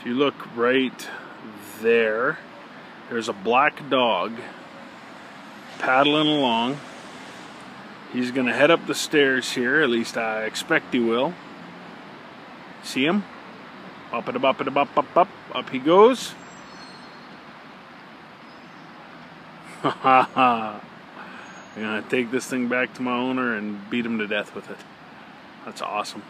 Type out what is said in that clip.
If you look right there, there's a black dog paddling along. He's going to head up the stairs here, at least I expect he will. See him? Up and up and up, up, up, up he goes. Ha ha ha. I'm going to take this thing back to my owner and beat him to death with it. That's awesome.